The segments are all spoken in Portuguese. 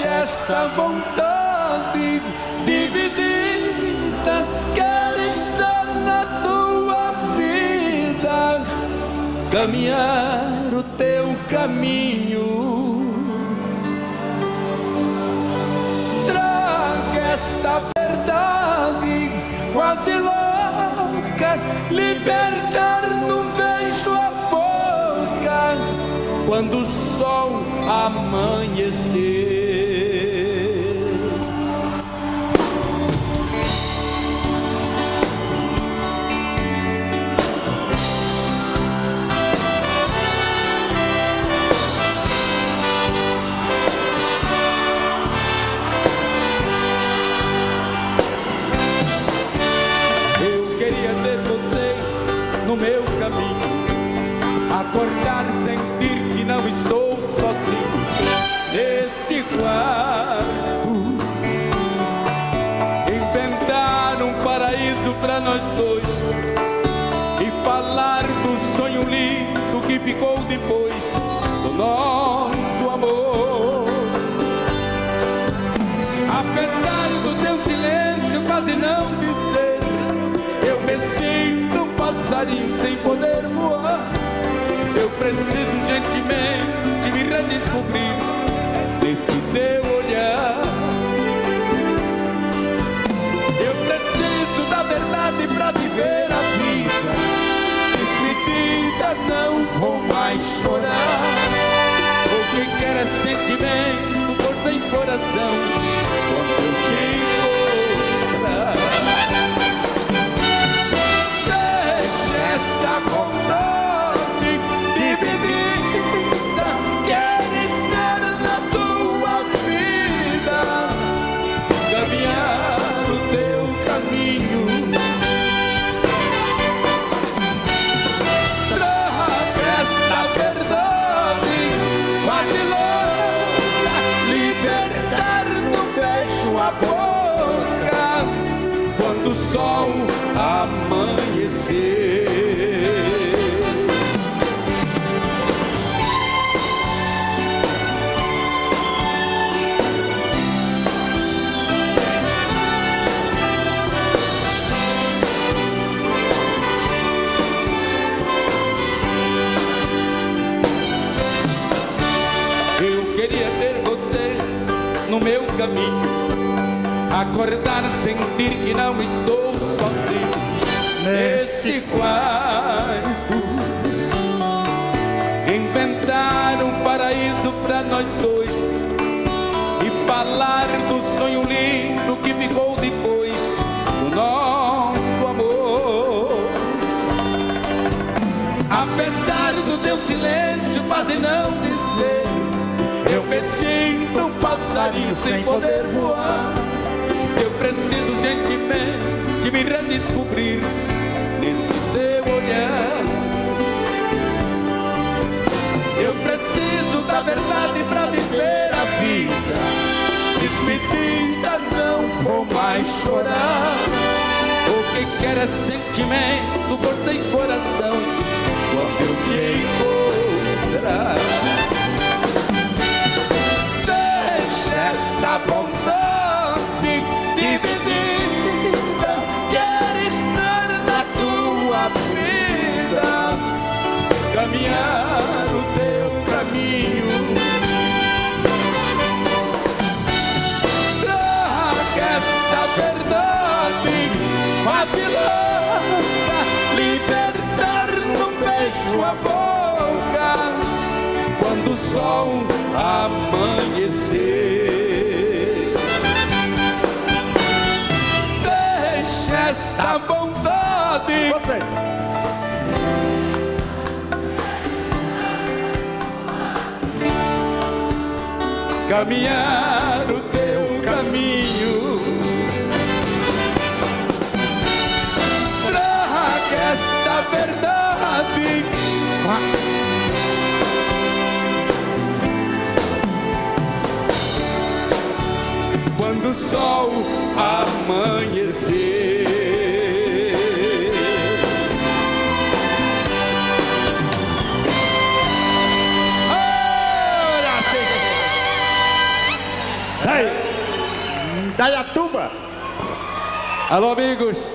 Deixa esta vontade dividida. Quero estar na tua vida, caminhar o teu caminho. Traga esta verdade quase louca, libertar num beijo a boca quando o sol amanhecer. Acordar sentir que não estou sozinho neste quarto. Inventar um paraíso para nós dois e falar do sonho lindo que ficou depois do nosso preciso gentilmente me redescobrir neste teu olhar. Eu preciso da verdade pra viver a vida. Despedida, não vou mais chorar. O que quer é sentimento, força e coração. Passarinho sem poder voar. Eu preciso gentilmente me redescobrir nesse teu olhar. Eu preciso da verdade pra viver a vida. Despedida, não vou mais chorar. O que quer é sentimento, e coração. Quando eu te encontrar, caminhar Caminhar o teu caminho. Traga esta verdade. Quando o sol amanhecer. Dayatuba. Alô, amigos,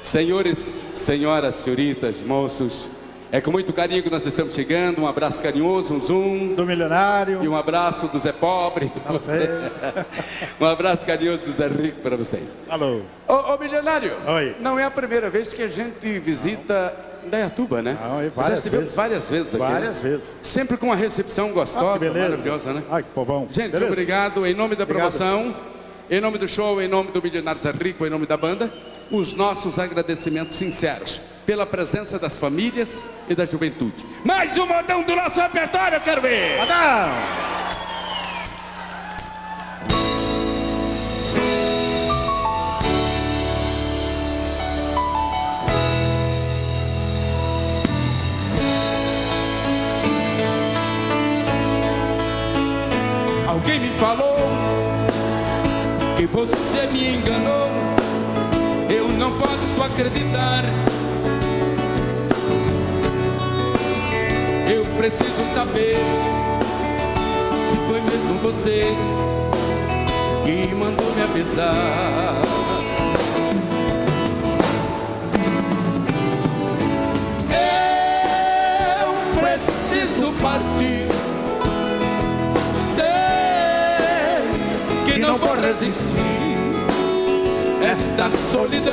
senhores, senhoras, senhoritas, moços. É com muito carinho que nós estamos chegando. Um abraço carinhoso, um zoom. Do milionário. E um abraço do Zé Pobre. um abraço carinhoso do Zé Rico para vocês. Alô. Ô, ô, milionário. Oi. Não é a primeira vez que a gente visita Dayatuba, né? Não, é Já várias estivemos vezes. várias vezes aqui. Várias né? vezes. Sempre com uma recepção Ah, gostosa, beleza. maravilhosa, né? Ai, que povão. Gente, Beleza? obrigado. Em nome da Obrigado. promoção, em nome do show, em nome do Milionário Zé Rico, em nome da banda, os nossos agradecimentos sinceros pela presença das famílias e da juventude. Mais um modão do nosso repertório, eu quero ver! Adão. Alguém me falou você me enganou. Eu não posso acreditar. Eu preciso saber se foi mesmo você que mandou me avisar. Não vou resistir esta solidão.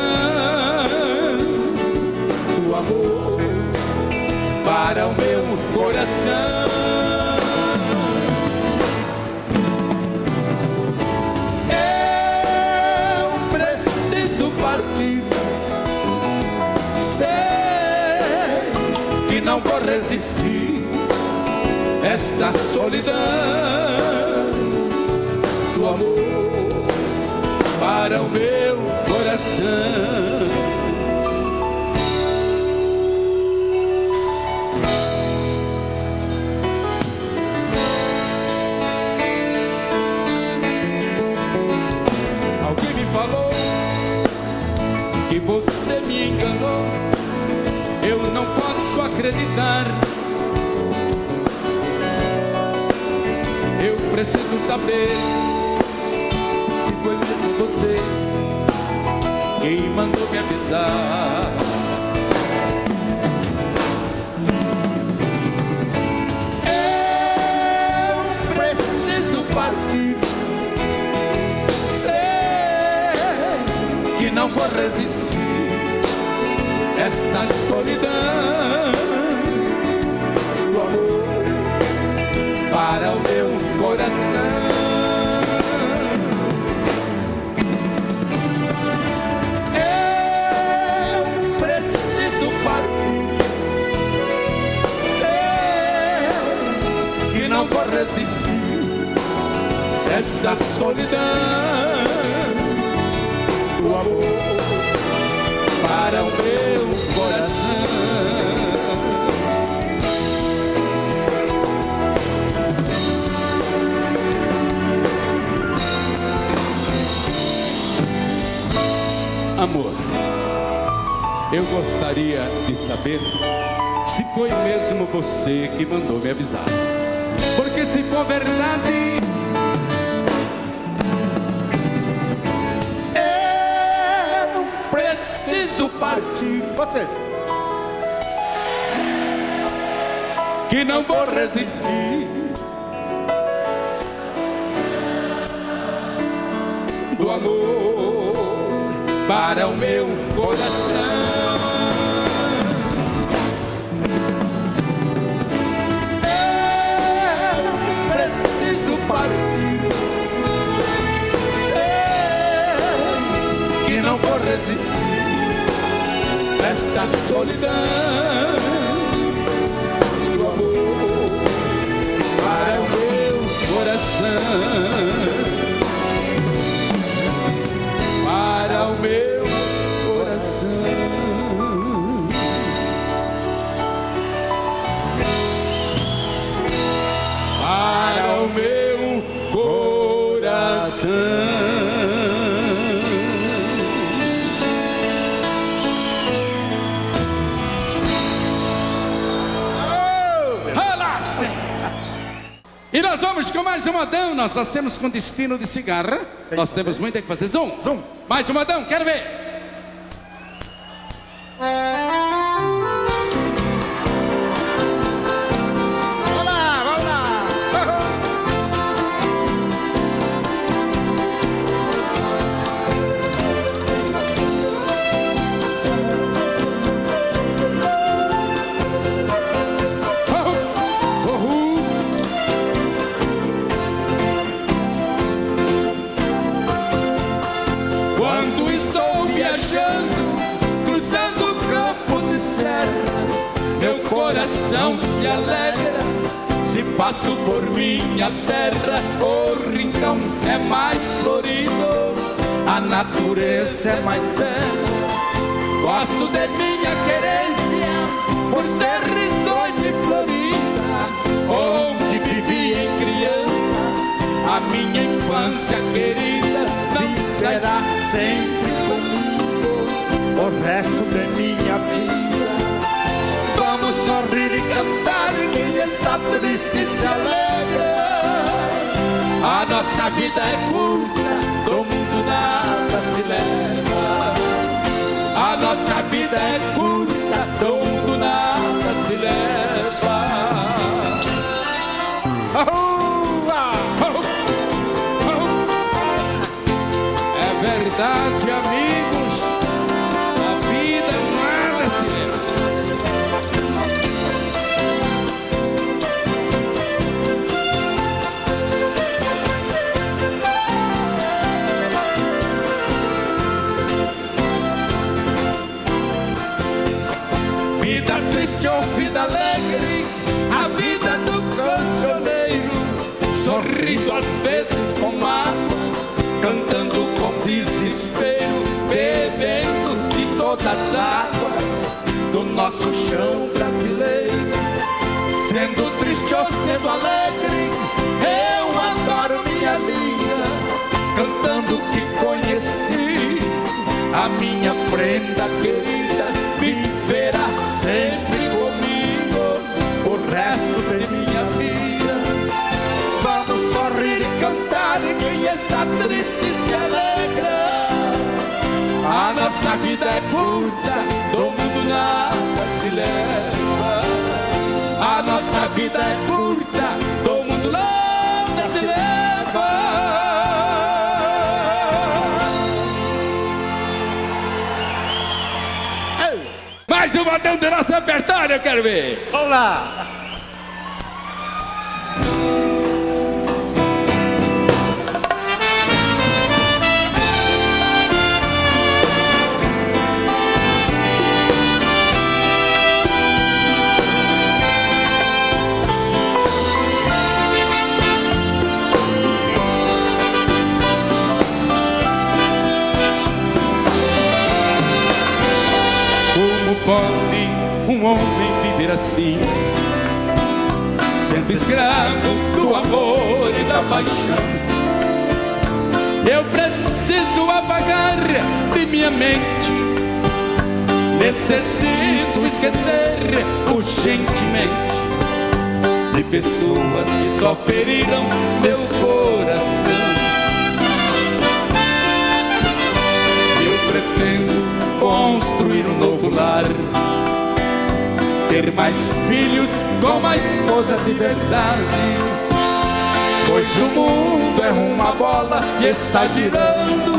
O amor para o meu coração. Não vou resistir esta solidão para o meu coração. Que você me enganou. Eu não posso acreditar. Eu preciso saber quem mandou me avisar. Eu preciso partir. Sei que não vou resistir esta solidão saber se foi mesmo você que mandou me avisar. Porque se for verdade, eu preciso partir. Vocês. que não vou resistir. Do amor para o meu coração. Esta solidão do amor para o meu coração. Mais. um modão. Nós nascemos com destino de cigarra. Nós temos muito que fazer. Zoom. Zoom. Mais um modão, quero ver. Coração se alegra. Se passo por minha terra, o rincão é mais florido, a natureza é mais bela. Gosto de minha querência por ser risonha e florida, onde vivi em criança, a minha infância querida não Será sempre comigo o resto de está triste se alegra. A nossa vida é curta, do mundo nada se leva. A nossa vida é curta, vezes com mágoa, cantando com desespero, bebendo de todas as águas do nosso chão brasileiro. Sendo triste ou sendo alegre, eu adoro minha linha, cantando que conheci a minha prenda querida viverá sempre A vida é curta, do mundo nada se leva. A nossa vida é curta, do mundo nada se leva. Mais uma nosso repertório, eu quero ver. Vamos lá. Assim? Sendo escravo do amor e da paixão. Eu preciso apagar de minha mente. Necessito esquecer urgentemente de pessoas que só feriram meu coração. Eu pretendo construir um novo lar, ter mais filhos com uma esposa de verdade. Pois o mundo é uma bola e está girando.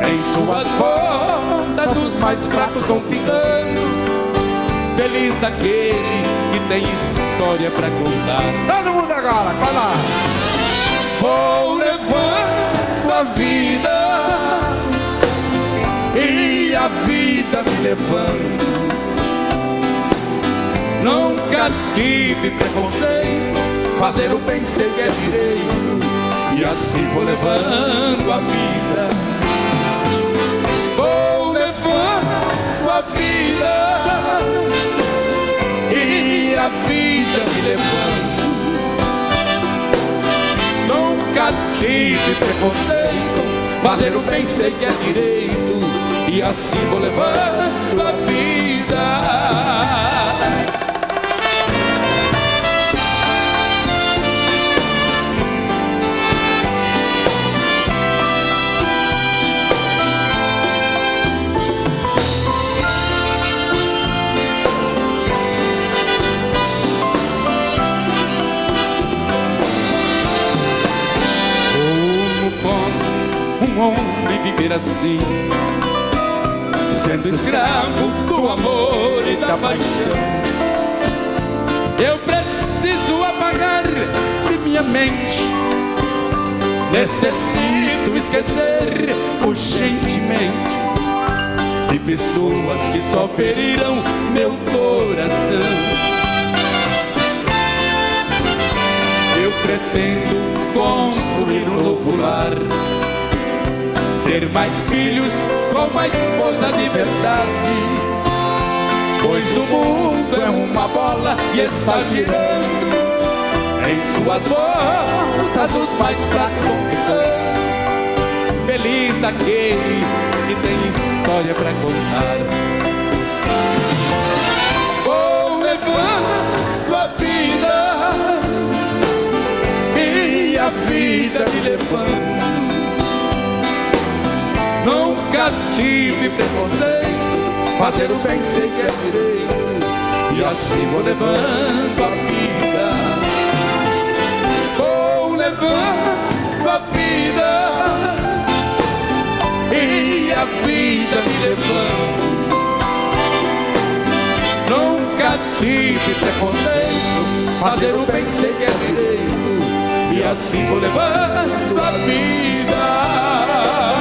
Em suas pontas os mais fracos vão ficando. Feliz daquele que tem história pra contar. Todo mundo agora, vai lá. Vou levando a vida e a vida me levando. Nunca tive preconceito, fazer o bem sei que é direito, e assim vou levando a vida. Vou levando a vida e a vida me levando. Nunca tive preconceito, fazer o bem sei que é direito, e assim vou levando a vida. Um homem viver assim? Sendo escravo do amor e da paixão. Eu preciso apagar de minha mente. Necessito esquecer urgentemente de pessoas que só feriram meu coração. Eu pretendo construir um novo lar, ter mais filhos com uma esposa de verdade. Pois o mundo é uma bola e está girando em suas voltas os mais fracos Feliz daquele que tem história para contar. Vou levando a vida e a vida me levando. Nunca tive preconceito, fazer o bem sei que é direito, e assim vou levando a vida. Vou levando a vida e a vida me levando. Nunca tive preconceito, fazer o bem sei que é direito, e assim vou levando a vida.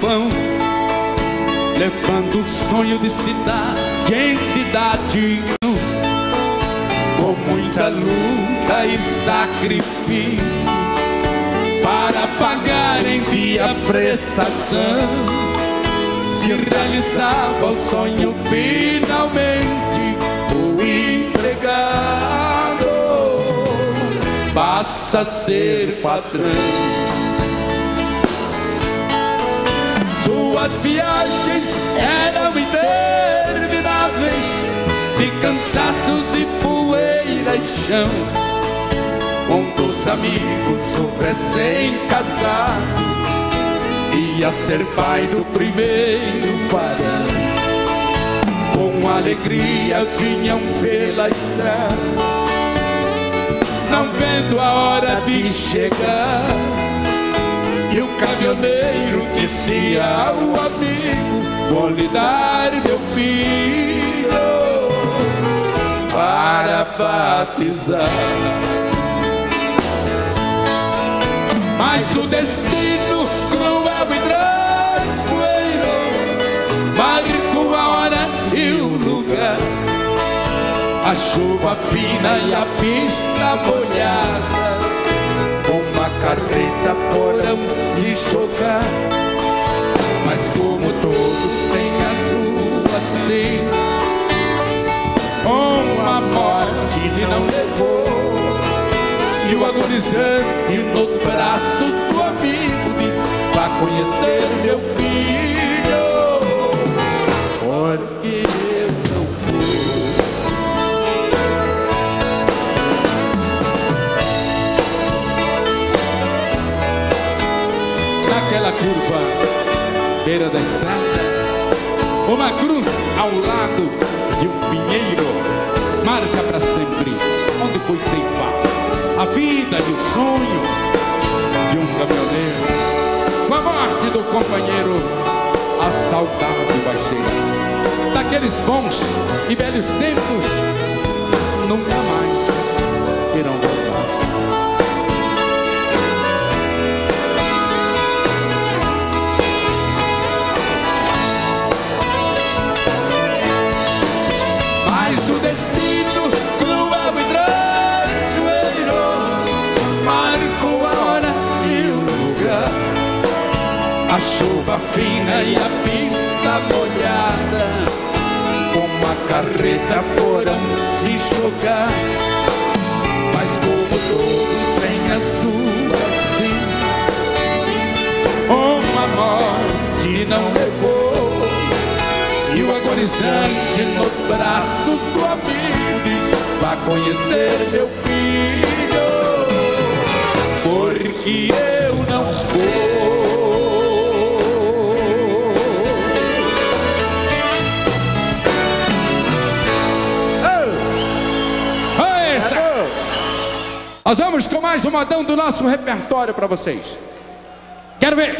e o pão, levando o sonho de cidade em cidade, com muita luta e sacrifício, para pagar em dia prestação. Se realizava o sonho finalmente, o empregado passa a ser patrão. Suas viagens eram intermináveis, de cansaços e poeira e chão. Um dos amigos, o recém-casado, ia ser pai do primeiro varão. Com alegria vinham pela estrada, não vendo a hora de chegar e o caminhoneiro disse ao amigo: Vou lhe dar meu filho para batizar. Mas o destino cruel e traiçoeiro marcou a hora e o lugar. A chuva fina e a pista molhada carreta foram se chocar. Mas como todos têm a sua cena, uma morte ele não levou. E o agonizante nos braços do amigo diz: Vá conhecer meu filho, porque naquela curva, beira da estrada, uma cruz ao lado de um pinheiro, marca para sempre onde foi ceifado a vida e o sonho de um caminhoneiro. Com a morte do companheiro, a saudade vai chegar. Daqueles bons e velhos tempos, nunca mais irão voltar. A chuva fina e a pista molhada, com a carreta foram se chocar. Mas como todos têm a sua sim, uma morte não levou. E o agonizante nos braços do amigo diz: Vá conhecer meu filho, porque Nós vamos com mais um modão do nosso repertório para vocês. Quero ver.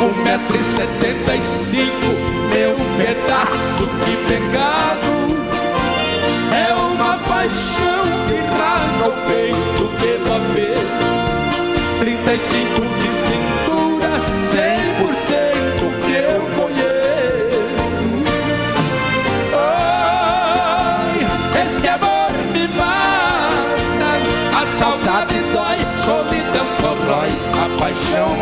um metro e setenta e cinco, meu pedaço de pecado. É uma paixão que rasga o peito pelo avesso trinta e cinco de cintura,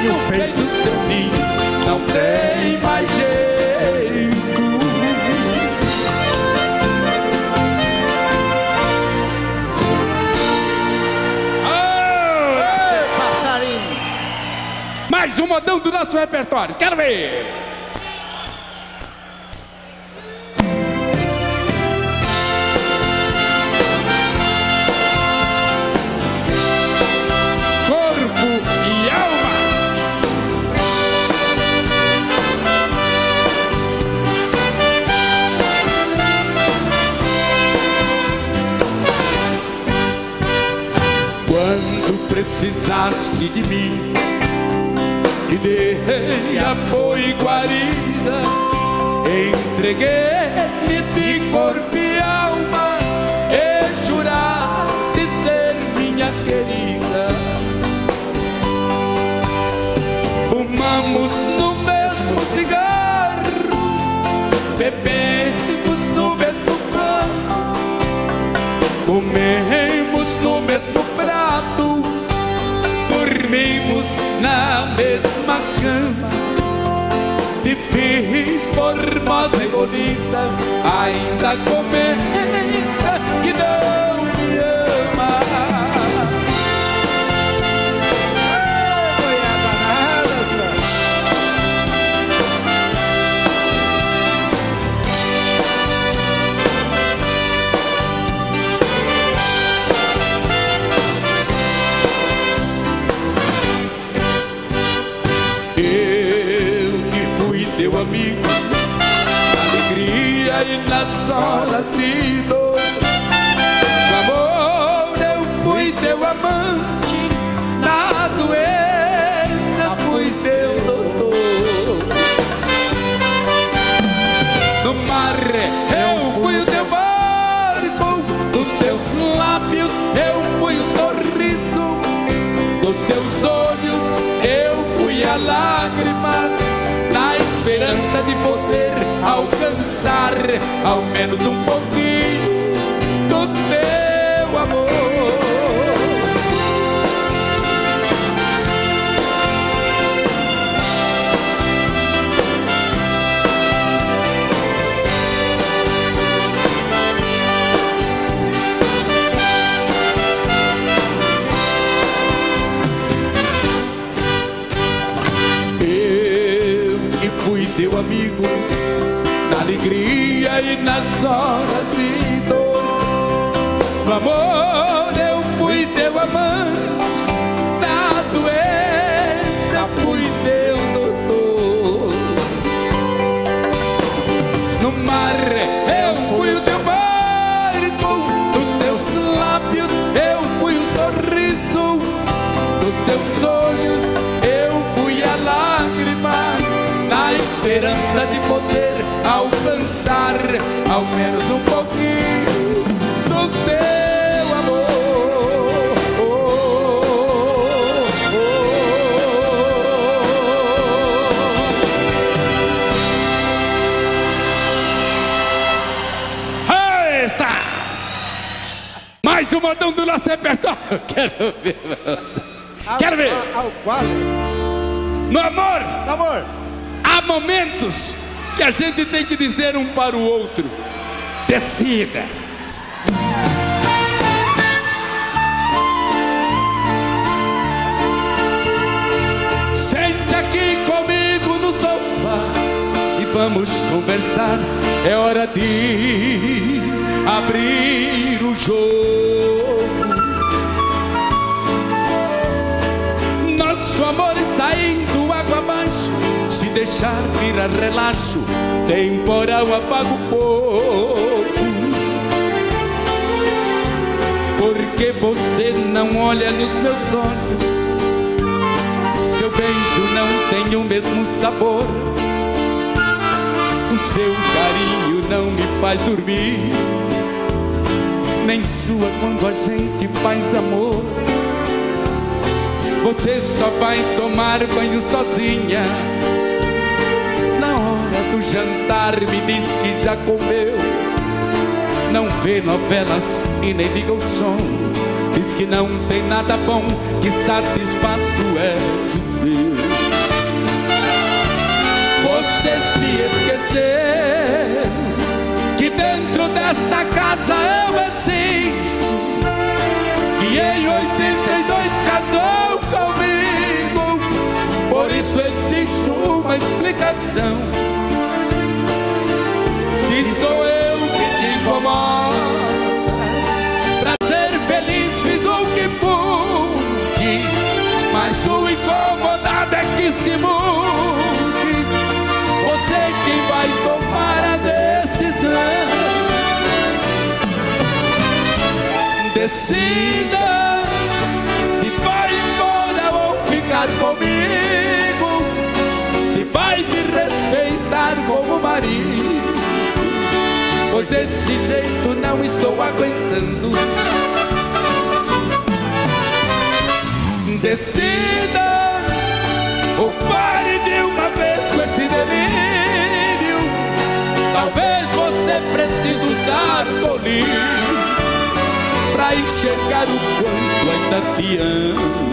passarinho, fez o seu ninho, não tem mais jeito. Mais um modão do nosso repertório, quero ver! Precisaste de mim. Te dei apoio e guarida, entreguei-me de corpo e alma, e juraste ser minha querida. Fumamos no mesmo cigarro, bebemos no mesmo pano, comemos no mesmo prato dormimos na mesma cama. Te fiz formosa e bonita, ainda comemos nas horas de alcançar ao menos um pouquinho do teu amor. teu amigo na alegria e nas horas de dor. No amor eu fui teu amante, ao menos um pouquinho do teu amor. Aí está! Mais um modão do nosso repertório. Quero ver. Quero ver. No amor. No amor. Há momentos que a gente tem que dizer um para o outro: decida. Sente aqui comigo no sofá e vamos conversar. É hora de abrir o jogo. Deixar virar relaxo, temporal apaga o pouco. Porque você não olha nos meus olhos, seu beijo não tem o mesmo sabor. O seu carinho não me faz dormir, nem sua quando a gente faz amor. Você só vai tomar banho sozinha do jantar me diz que já comeu. Não vê novelas e nem liga o som. Diz que não tem nada bom que satisfaça o ego seu. Você se esqueceu que dentro desta casa eu existo. Que em 82 casou comigo. Por isso existe uma explicação Pra ser feliz fiz o que pude, mas o incomodado é que se mude. Você quem vai tomar a decisão. Decida se vai embora ou ficar comigo. Se vai me respeitar como marido Pois desse jeito não estou aguentando. Decida ou pare de uma vez com esse delírio. Talvez você precise usar colírio para enxergar o quanto ainda te amo.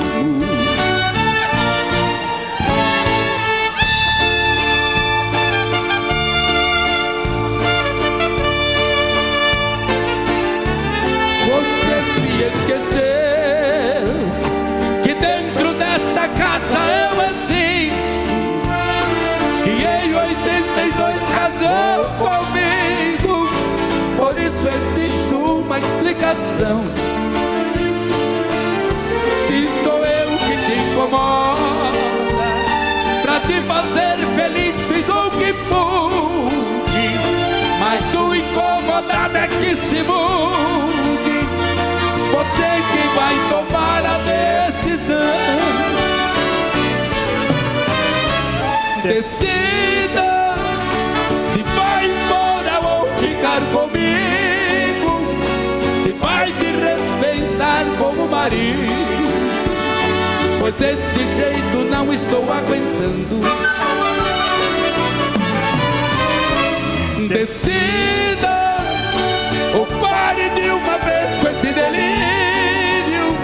Coração. Se sou eu que te incomoda, pra te fazer feliz fiz o que pude, mas o incomodado é que se mude. Você que vai tomar a decisão. Decida se vai embora ou ficar comigo, respeitar como marido, pois desse jeito não estou aguentando. Decida ou pare de uma vez com esse delírio.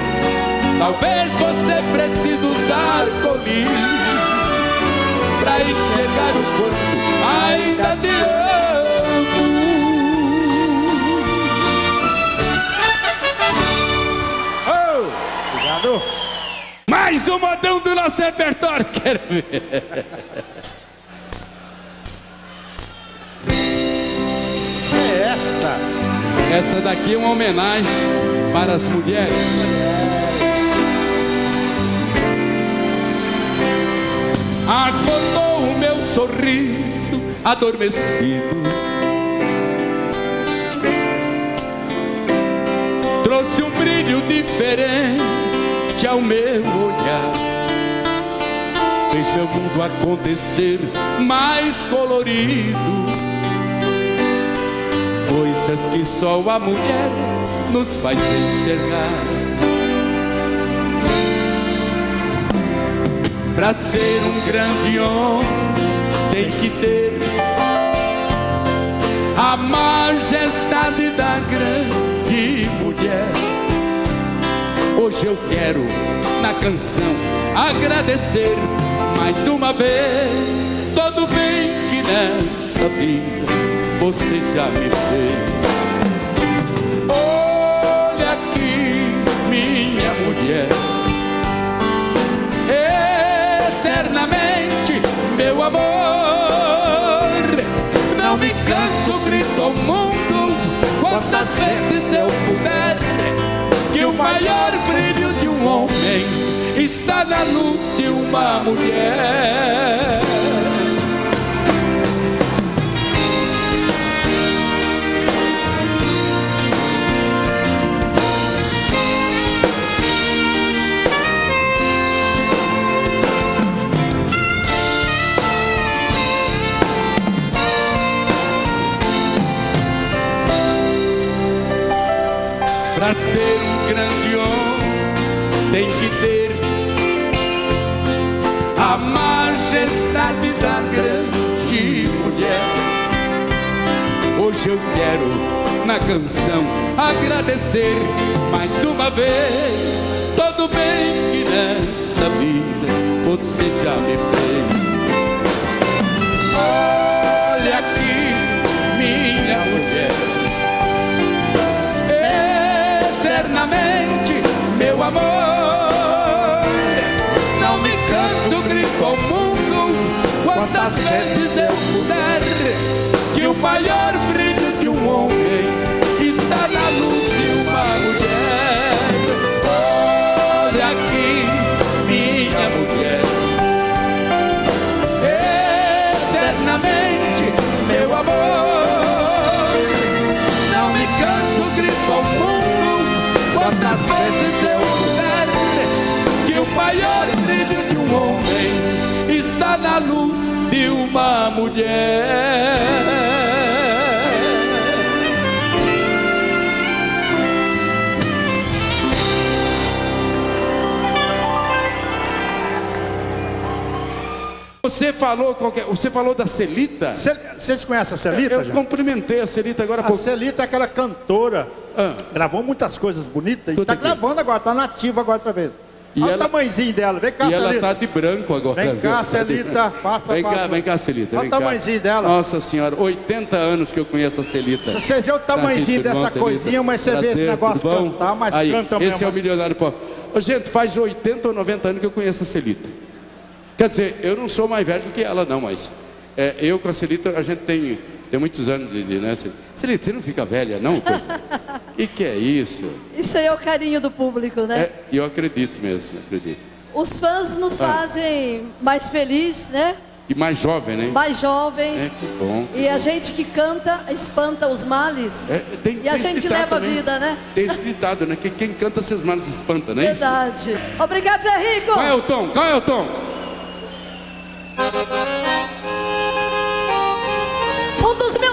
Talvez você precise usar colírio pra enxergar o quanto ainda te amo. Obrigado. Mais um modão do nosso repertório, quero ver. É esta. Essa daqui é uma homenagem para as mulheres. Acordou o meu sorriso adormecido. Trouxe um brilho diferente ao meu olhar. Fez meu mundo acontecer mais colorido. Coisas que só a mulher nos faz enxergar. Pra ser um grande homem tem que ter a majestade da grande mulher. Hoje eu quero na canção agradecer mais uma vez todo bem que nesta vida você já me fez. Olha aqui, minha mulher eternamente, meu amor. Não me canso, grito ao mundo, quantas vezes eu puder, o maior brilho de um homem está na luz de uma mulher. Majestade da grande mulher. Hoje eu quero na canção agradecer mais uma vez todo bem que nesta vida você já me fez. Quantas vezes eu puder, que o maior brilho de um homem está na luz de uma mulher. Olha aqui, minha mulher. Eternamente, meu amor. Não me canso, grito ao mundo, quantas vezes eu puder, que o maior brilho de um homem está na luz de uma mulher. Você falou qualquer, você falou da Celita? Cel- Vocês conhecem a Celita? Eu já? cumprimentei a Celita agora há A pouco. Celita é aquela cantora. Ah. Gravou muitas coisas bonitas Escuta tá aqui. gravando agora, tá nativa agora outra vez. E Olha ela- o tamanhozinho dela. Vem cá, E ela Celita. tá de branco agora. Vem cá, Tá Celita. branco. Passa, Vem cá, passa. vem cá, Celita. Olha o cá. tamanhozinho dela. Nossa senhora, 80 anos que eu conheço a Celita. Vocês vêem o tamanhozinho Tá bom, dessa Celita? coisinha, mas você vê esse Prazer, negócio cantar, mas Aí, canta Esse mesmo. é o milionário pobre. Gente, faz 80 ou 90 anos que eu conheço a Celita. Quer dizer, eu não sou mais velho do que ela, não, mas é, eu com a Celita, a gente tem, tem muitos anos de, né? Celita, você não fica velha, não? Coisa? E que é isso? Isso aí é o carinho do público, né? É, eu acredito mesmo, acredito. Os fãs nos ah. fazem mais felizes, né? E mais jovem, né? Mais jovem. É, que bom. Que e bom. a gente que canta espanta os males. É, tem, e a gente leva também. a vida, né? Tem esse ditado, né? Que quem canta seus males espanta, não é Verdade. isso? Obrigado, Zé Rico. Qual é o tom? Qual é o tom? Um dos meus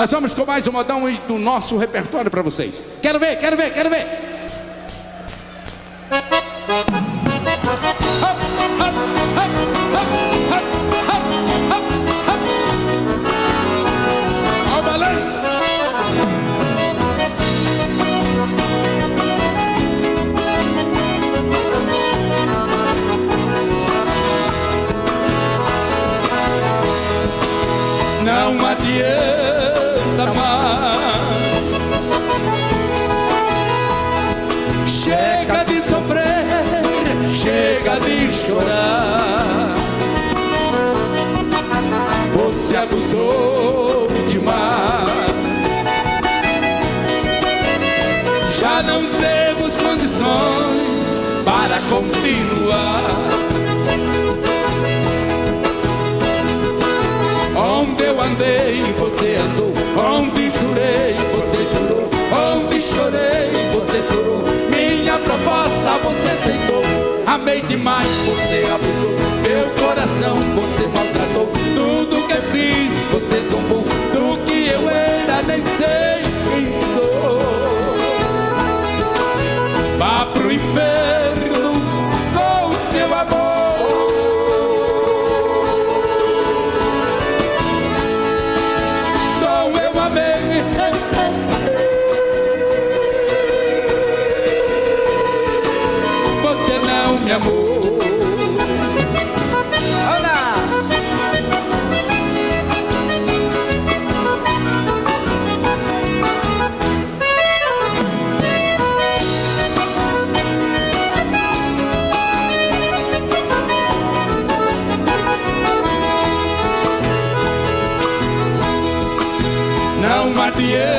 Nós vamos com mais um modão do nosso repertório para vocês. Quero ver, quero ver, quero ver. the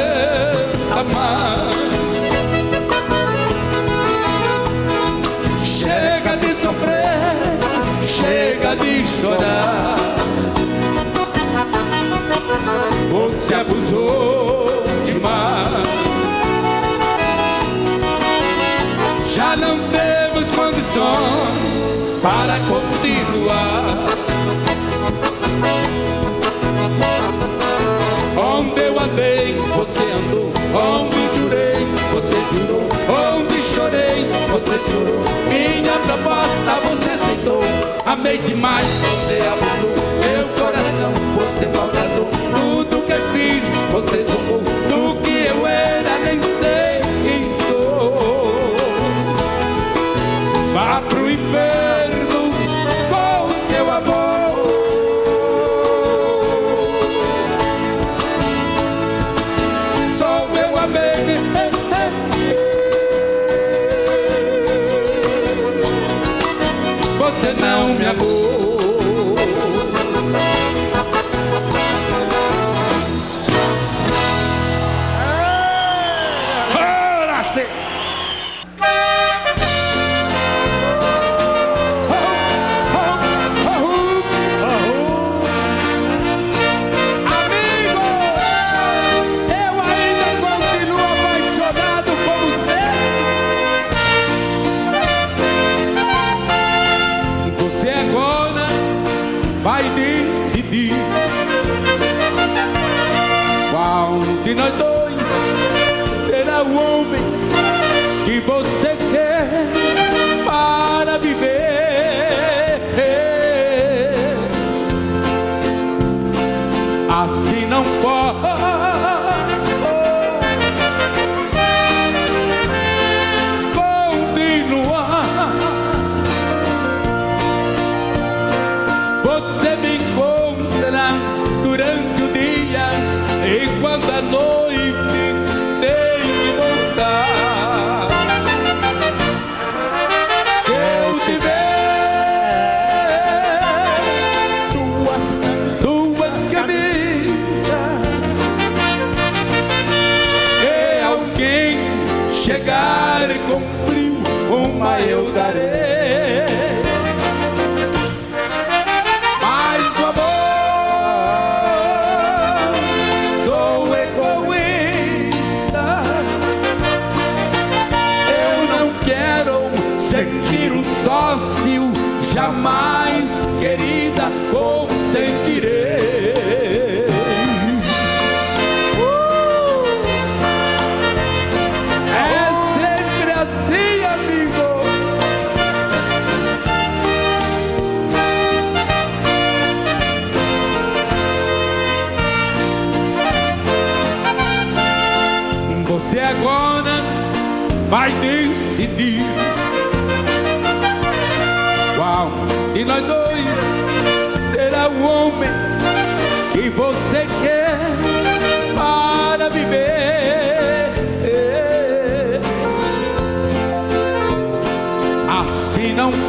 Minha proposta você aceitou. Amei demais, você abusou. Meu coração, você maltratou. Tudo que fiz, você zoou.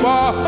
far.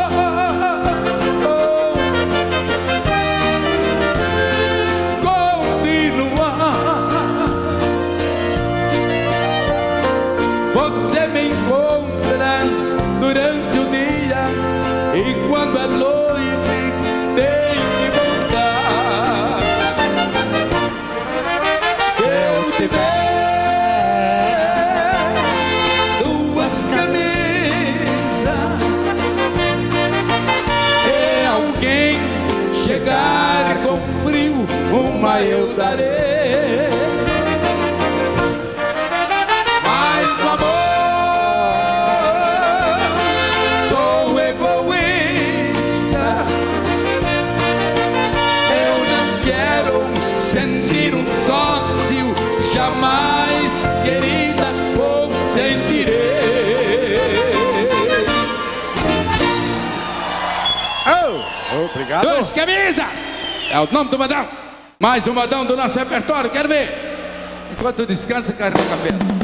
É o nome do modão. Mais um modão do nosso repertório, quero ver. Enquanto descansa, carrega o cabelo.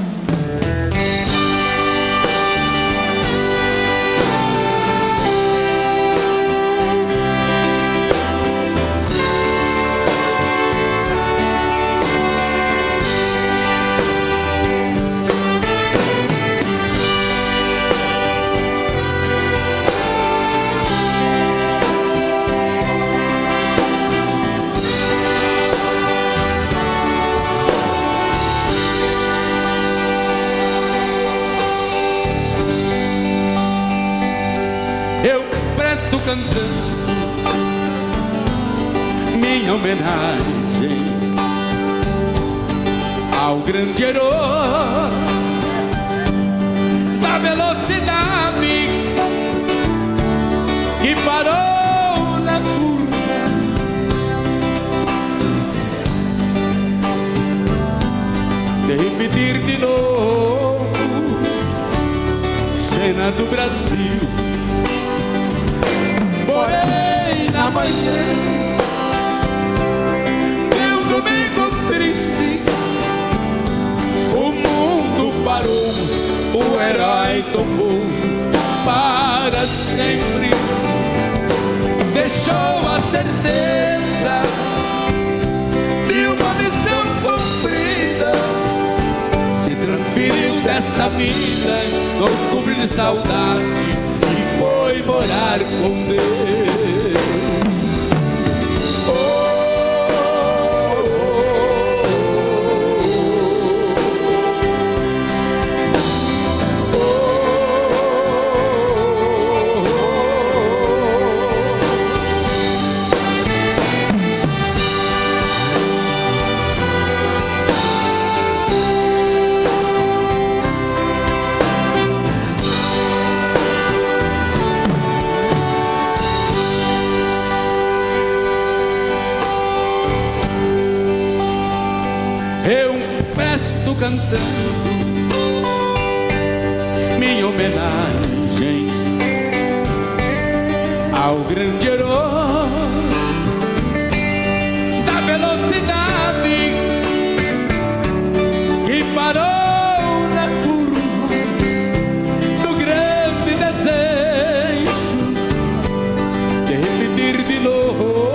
Homenagem ao grande herói da velocidade que parou na curva. De repetir de novo cena do Brasil Porém, na manhã domingo triste, o mundo parou, o herói tomou para sempre. Deixou a certeza de uma missão cumprida. Se transferiu desta vida, nos cobre de saudade foi morar com Deus. Minha homenagem ao grande herói da velocidade que parou na curva do grande desejo de repetir de novo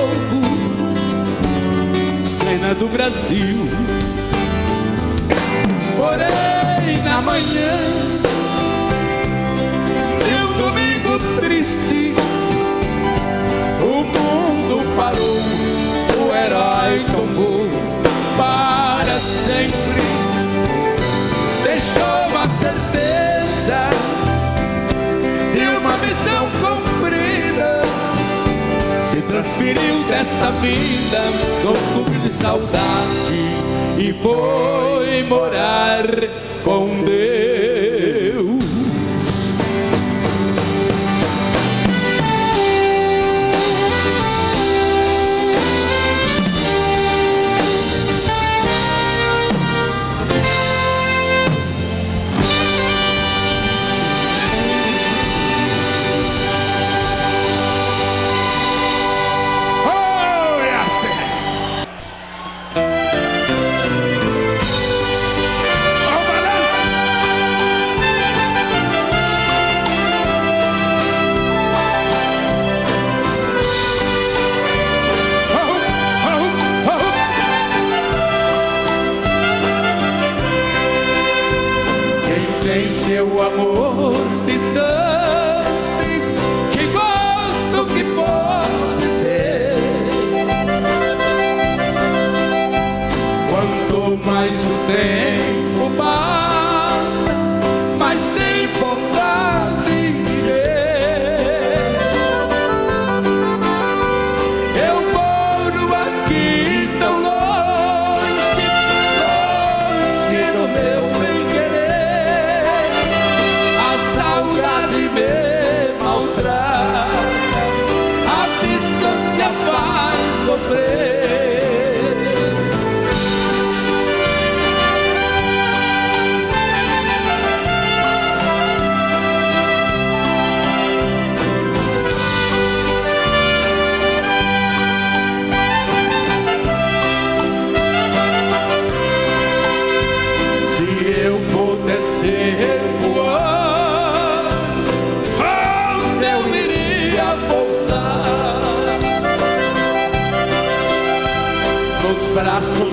cena do Brasil triste, o mundo parou, o herói tombou para sempre. Deixou a certeza de uma missão cumprida. Se transferiu desta vida nos cubos de saudade e foi morar com Deus. Nos braços do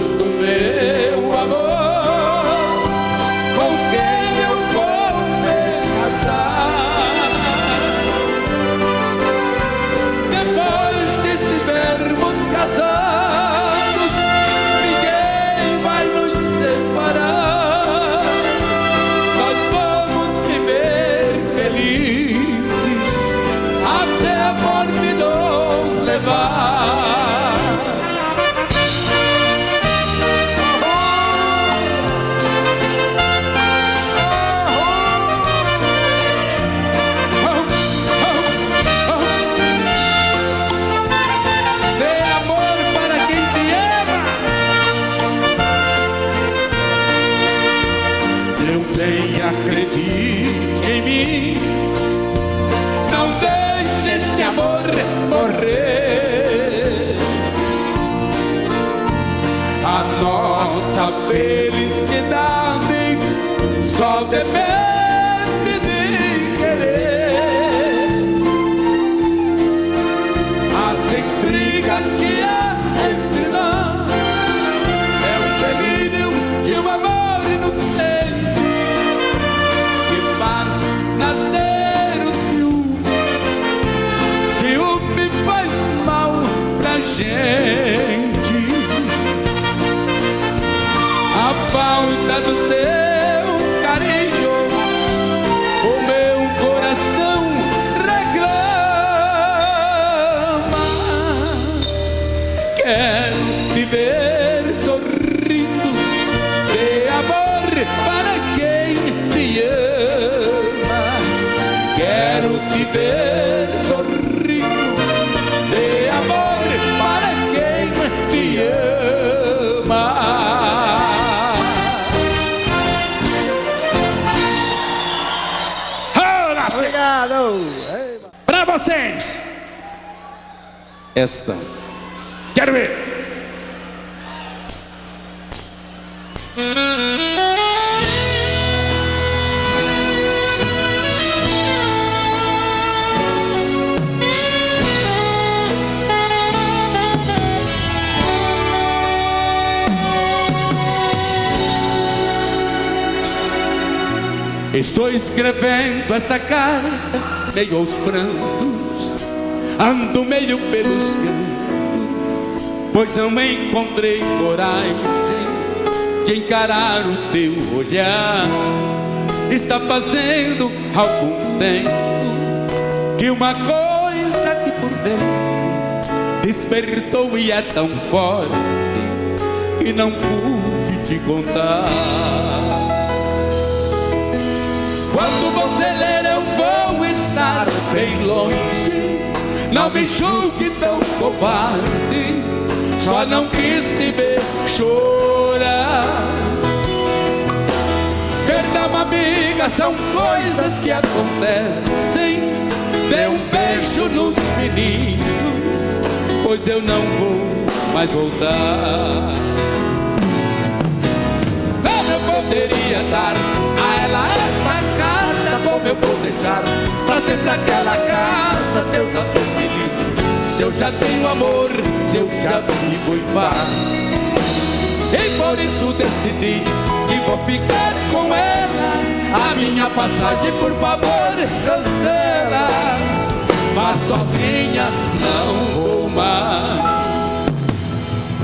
Quero te ver sorrindo de amor para quem te ama. Obrigado. Para vocês, esta. Quero ver. Estou escrevendo esta carta meio aos prantos, ando meio pelos cantos, pois não encontrei coragem de encarar o teu olhar. Está fazendo algum tempo que uma coisa que por dentro despertou e é tão forte que não pude te contar. Quando você ler, eu vou estar bem longe. Não me julgue tão covarde, só não quis te ver chorar. Perdão, amiga, são coisas que acontecem. Dê um beijo nos meninos, pois eu não vou mais voltar. Como eu poderia dar a ela essa? Eu vou deixar pra sempre aquela casa se eu já sou feliz? Se eu já tenho amor, se eu já vivo em paz. E por isso decidi que vou ficar com ela A minha passagem, por favor, cancela. Mas sozinha não vou mais.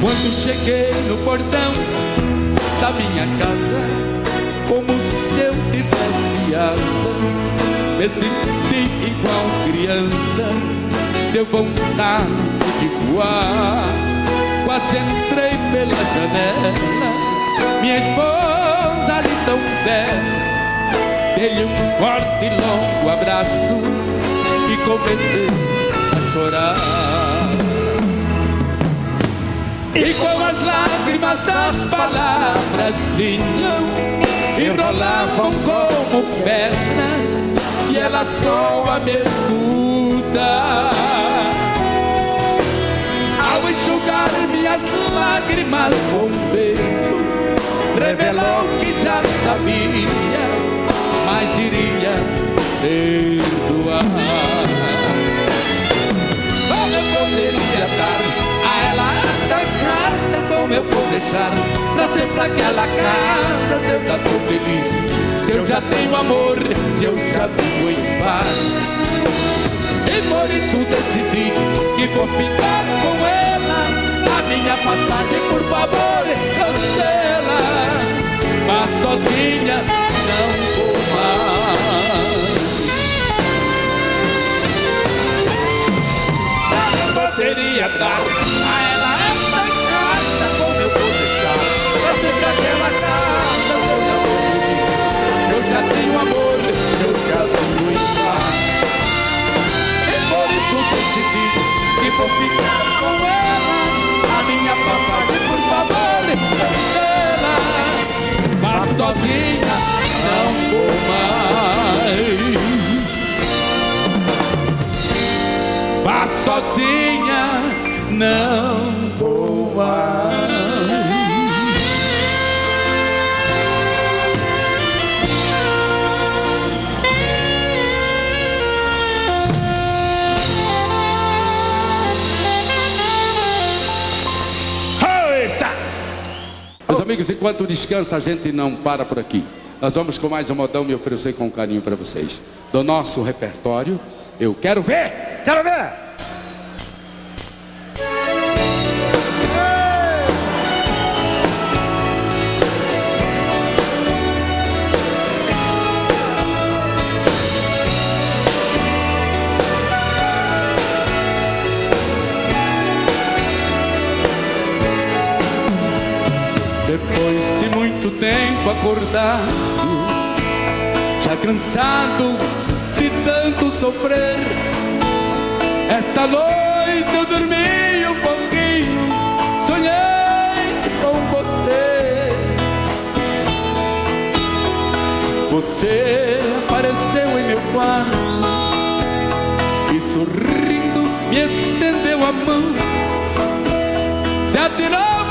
Quando cheguei no portão da minha casa, como se eu tivesse asas, me senti igual criança, deu vontade de voar. Quase entrei pela janela, minha esposa ali tão perto, dei-lhe um forte e longo abraço e comecei a chorar. E com as lágrimas as palavras vinham e rolavam como pernas e ela só me escuta. Ao enxugar minhas lágrimas com beijos, revelou que já sabia, mas iria perdoar. Como eu vou deixar Pra sempre aquela casa. Se eu já sou feliz Se eu já tenho amor Se eu já vivo em paz. E por isso decidi Que vou ficar com ela. A minha passagem por favor cancela. Mas sozinha não vou mais. Poderia dar a ela sempre aquela casa eu já feliz. Eu já tenho amor, eu já tenho paz. E por isso decidi que vou ficar com ela. A minha passagem, por favor, cancela. Mas sozinha não vou mais. Vá sozinha, não amigos, enquanto descansa, a gente não para por aqui. Nós vamos com mais um modão me oferecer com carinho para vocês. Do nosso repertório, eu quero ver! Quero ver! Acordado, já cansado de tanto sofrer. Esta noite eu dormi um pouquinho, sonhei com você. Você apareceu em meu quarto e sorrindo me estendeu a mão, se atirou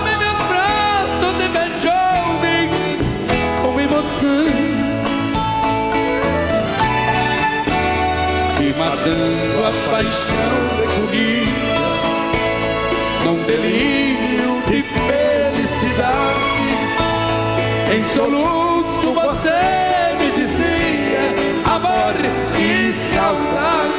matando a paixão recolhida num delírio de felicidade. Em soluço você me dizia amor e saudade.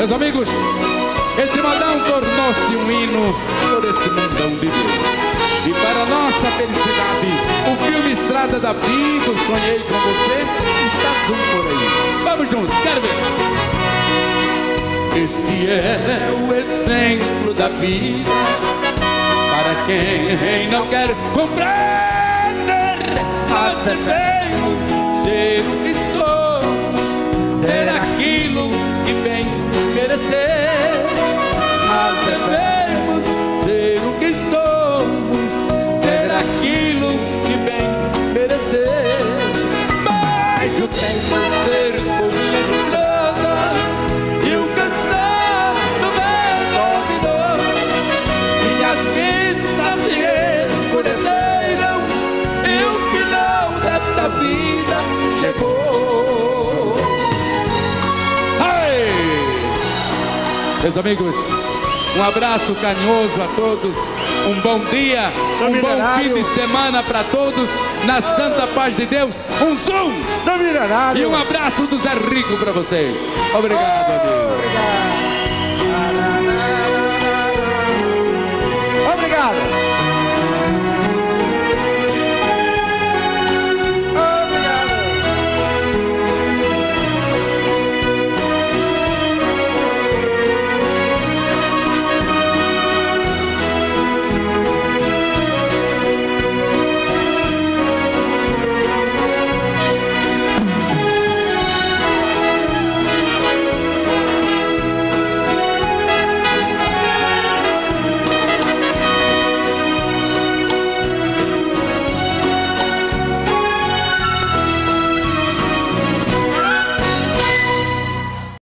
Meus amigos, esse modão tornou-se um hino por esse mundão de Deus. E para nossa felicidade, o filme Estrada da Vida, Sonhei com Você, está junto por aí. Vamos juntos, quero ver. Este é o exemplo da vida para quem não quer compreender. Mas devemos ser o que merecer. Mas devemos Meus amigos, um abraço carinhoso a todos. Um bom dia, um bom fim de semana para todos. Na santa paz de Deus. Um zoom e um abraço do Zé Rico para vocês. Obrigado, amigo. Obrigado.